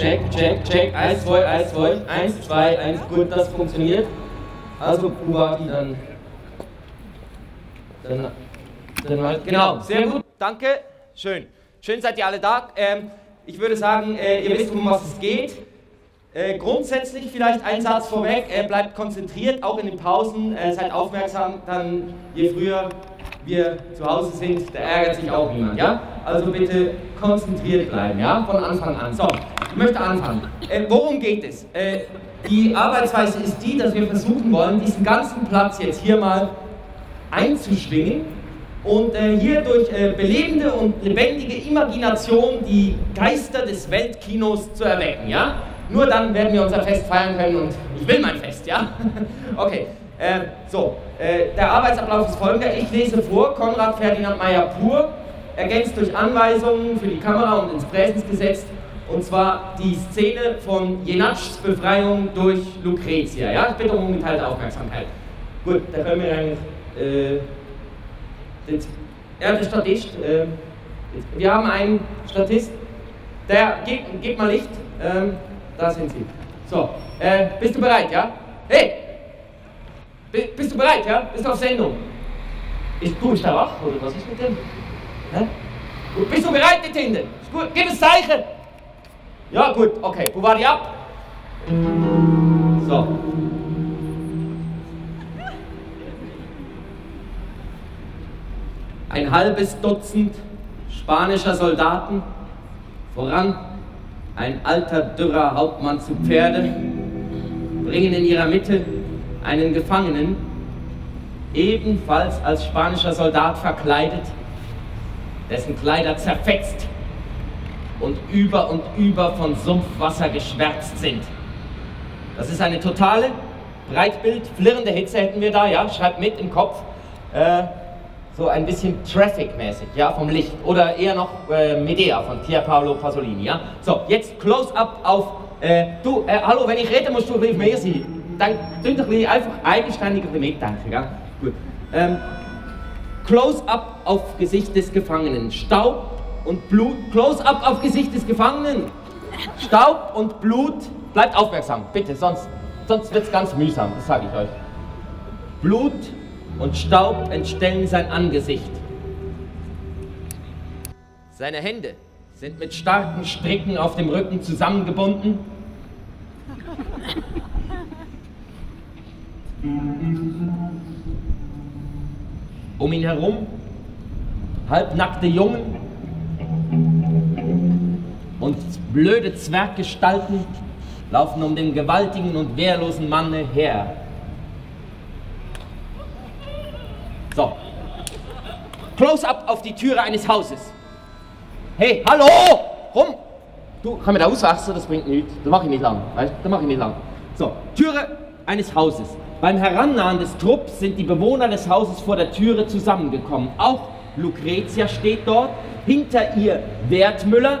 check, check, check, 1, 2, 1, 2, 1, 2, 1, gut, das funktioniert. Also Bugatti dann, dann, dann halt, genau, sehr gut, danke, schön. Schön seid ihr alle da. Ähm, ich würde sagen, äh, ihr wisst, um was es geht. Äh, grundsätzlich vielleicht ein Satz vorweg, äh, bleibt konzentriert, auch in den Pausen, äh, seid aufmerksam, dann je früher wir zu Hause sind, da ärgert sich auch niemand, ja? Also bitte konzentriert bleiben, ja? Von Anfang an. So, ich möchte anfangen. Äh, worum geht es? Äh, die Arbeitsweise ist die, dass wir versuchen wollen, diesen ganzen Platz jetzt hier mal einzuschwingen und äh, hier durch äh, belebende und lebendige Imagination die Geister des Weltkinos zu erwecken, ja? Nur dann werden wir unser Fest feiern können und ich will mein Fest, ja? okay, äh, so, äh, der Arbeitsablauf ist folgender. Ich lese vor, Konrad Ferdinand Meyer pur, ergänzt durch Anweisungen für die Kamera und ins Präsens gesetzt, und zwar die Szene von Jenatschs Befreiung durch Lucretia, ja? Ich bitte um ungeteilte Aufmerksamkeit. Gut, da können wir eigentlich, äh, den, ja, Statist, äh, wir haben einen Statist, der, gib, gib mal Licht, ähm, da sind Sie. So, äh, bist du bereit, ja? Hey! Bist du bereit, ja? Bist du auf Sendung? Ist du, der wach, oder was ist mit dem? Hä? Bist du bereit, Tinte? Gib ein Zeichen! Ja, gut, okay, wo war die ab? So. Ein halbes Dutzend spanischer Soldaten, voran ein alter, dürrer Hauptmann zu Pferde, bringen in ihrer Mitte einen Gefangenen, ebenfalls als spanischer Soldat verkleidet, dessen Kleider zerfetzt und über und über von Sumpfwasser geschwärzt sind. Das ist eine totale Breitbild, flirrende Hitze hätten wir da, ja, schreibt mit im Kopf. Äh, so ein bisschen Traffic-mäßig, ja, vom Licht. Oder eher noch äh, Medea von Pier Paolo Pasolini, ja. So, jetzt Close-Up auf, äh, du, äh, hallo, wenn ich rede, musst du ein bisschen mehr sein. Dann tun doch einfach eigenständig ein mitdenken, ja. Gut. Ähm, Close-Up auf Gesicht des Gefangenen. Staub und Blut. Close-Up auf Gesicht des Gefangenen. Staub und Blut. Bleibt aufmerksam, bitte, sonst, sonst wird es ganz mühsam, das sage ich euch. Blut und Staub entstellen sein Angesicht. Seine Hände sind mit starken Stricken auf dem Rücken zusammengebunden. Um ihn herum halbnackte Jungen und blöde Zwerggestalten laufen um den gewaltigen und wehrlosen Mann her. So. Close-up auf die Türe eines Hauses. Hey, hallo! Rum! Du, kann mir da auswachsen, das bringt nichts. Das mache ich nicht lang. Weißt Das mache ich nicht lang. So, Türe eines Hauses. Beim Herannahen des Trupps sind die Bewohner des Hauses vor der Türe zusammengekommen. Auch Lucretia steht dort. Hinter ihr Wertmüller.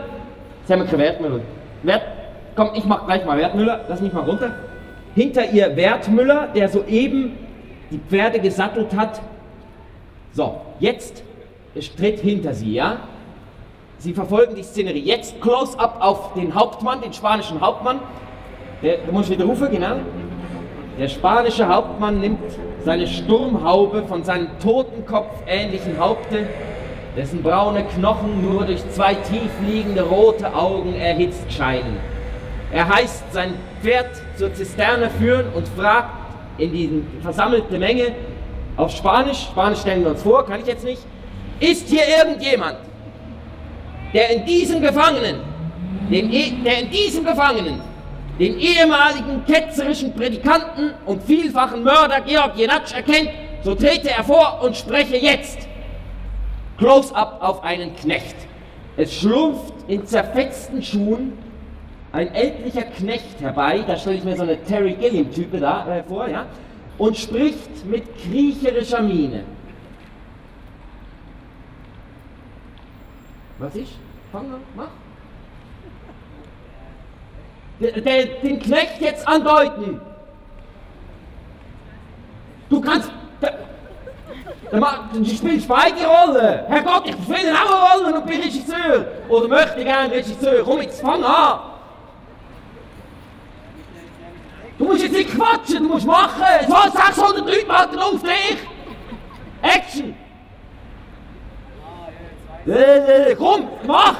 Keine Wertmüller. Wert, komm, ich mach gleich mal Wertmüller. Lass mich mal runter. Hinter ihr Wertmüller, der soeben die Pferde gesattelt hat so, jetzt tritt hinter sie, ja? Sie verfolgen die Szenerie. Jetzt Close-up auf den Hauptmann, den spanischen Hauptmann. Der, du musst wieder rufen, genau. Der spanische Hauptmann nimmt seine Sturmhaube von seinem Totenkopf ähnlichen Haupte, dessen braune Knochen nur durch zwei tief liegende rote Augen erhitzt scheinen. Er heißt sein Pferd zur Zisterne führen und fragt in die versammelte Menge, auf Spanisch, Spanisch stellen wir uns vor, kann ich jetzt nicht. Ist hier irgendjemand, der in diesem Gefangenen, dem, e, der in diesem Gefangenen, den ehemaligen ketzerischen Predikanten und vielfachen Mörder Georg Jenatsch erkennt, so trete er vor und spreche jetzt. Close-up auf einen Knecht. Es schlumpft in zerfetzten Schuhen ein ältlicher Knecht herbei, da stelle ich mir so eine Terry Gilliam-Type da äh, vor, ja, und spricht mit kriecherischer Miene. Was ich? Fang an, mach. Der, der, den Knecht jetzt andeuten. Du kannst. Spiele beide Rollen. Herrgott, ich spiele auch eine Rolle und bin Regisseur. Oder möchte gerne Regisseur. Komm jetzt, fang an. musst jetzt nicht quatschen, du musst machen! So 600 Leute warten auf dich! Action! Komm, mach!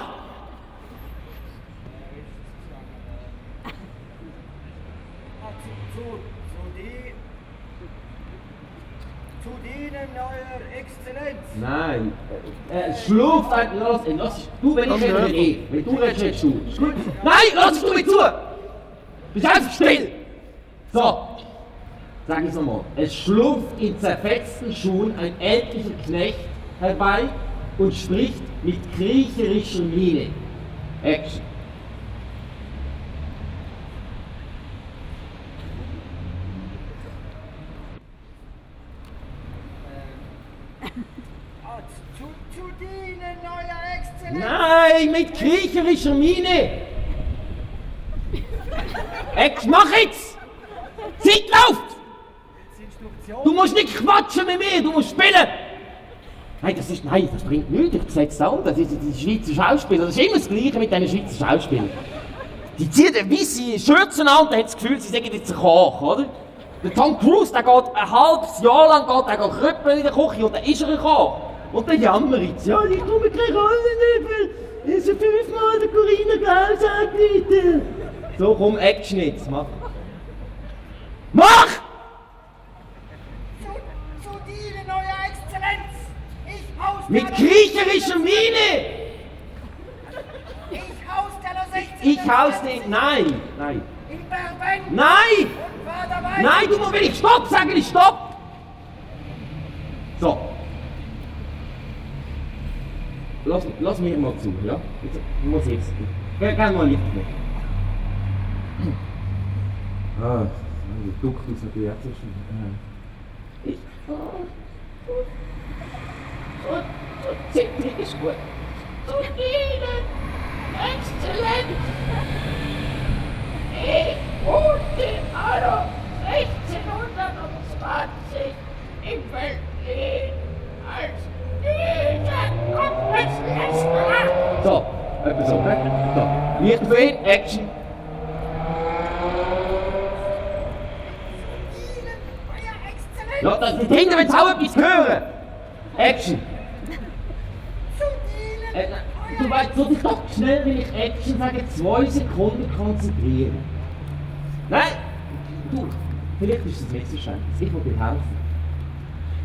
Zu, Nein, äh, schlurft ein, lass, äh, lass, du, wenn ich rede, ich. Wenn du redest, redest du. Nein, lass du mir zu! Bist einfach still! So, sag ich's nochmal. Es schlurft in zerfetzten Schuhen ein ältlicher Knecht herbei und spricht mit kriecherischer Miene. Action. Zu, zu dienen, Euer Exzellenz. Nein, mit kriecherischer Miene! Action, mach jetzt! Zeit läuft! Du musst nicht quatschen mit mir, du musst spielen! Nein, das ist, nein, das bringt nichts, ich setze an, das ist die Schweizer Schauspieler, das ist immer das Gleiche mit diesen Schweizer Schauspielern. Die ziehen eine weisse Schürzen an und haben das Gefühl, sie sagen jetzt ein Koch, oder? Der Tom Cruise, der geht ein halbes Jahr lang geht, der geht krüppeln in der Küche und dann ist er Koch. Und dann jammert jetzt, ja, ich komme keine Rolle nicht, weil es schon fünfmal der Corinna Klaus angerufen. So, komm, Action jetzt, mach. Mach! Zu, zu dienen, Euer Exzellenz. Ich haus Mit kriecherischer Miene! Ich haus der 16. Ich haus nicht. Nein! Nein! In Berben. Nein! Nein, du musst, wenn ich Stopp sage, ich Stopp! So. Lass, lass mir mal zu, ja? Jetzt, ich muss jetzt. Geh, geh mal Licht mit. Ah, die Duckung ist natürlich auch so schön. Ich. So, so, ziemlich ist gut. zu dienen, Exzellenz. Ich wohnte Anno 1620 in Berlin als dieser Gotteslästerer. So, etwa so, ne? So. Licht für Action. Ja, das, die Kinder wollen auch etwas hören. Action. Äh, du weißt, so dich doch schnell, wenn ich Action sage, zwei Sekunden konzentrieren. Du, vielleicht ist es missverständnis. Ich will dir helfen.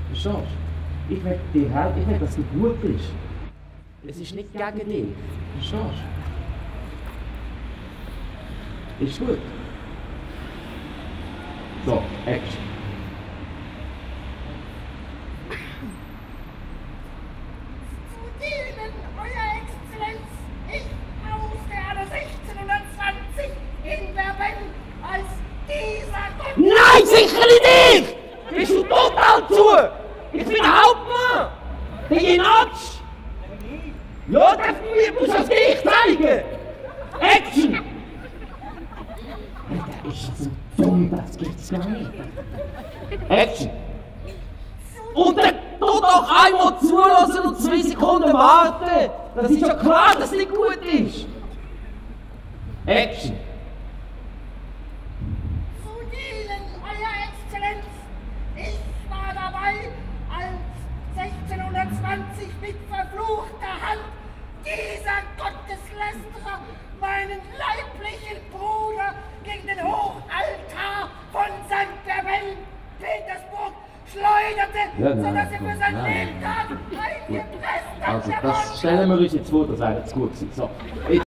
Verstehst du? Ich will dir helfen. Ich will, dass du gut bist. Es ist nicht gegen dich. Verstehst du? Ist gut. So, Action. Nein, sicher nicht ich! Bist du total zu? Ich bin Hauptmann! Der Jenatsch! Ja, das muss das dich zeigen! Action! Der ist so dumm, das gibt's gar nicht. Action! Und dann tu doch einmal zulassen und zwei Sekunden warten! Das ist ja klar, dass es nicht gut ist! Action! Zu dienen, Euer Exzellenz. Ich war dabei, als 1620 mit verfluchter Hand dieser Gotteslästerer meinen leiblichen Bruder gegen den Hochaltar von St. Berben, Petersburg, schleuderte, Ja, nein, sodass er für sein. Lebtag eingepresst Also, das stellen wir uns jetzt vor, das wäre jetzt gut gewesen. So,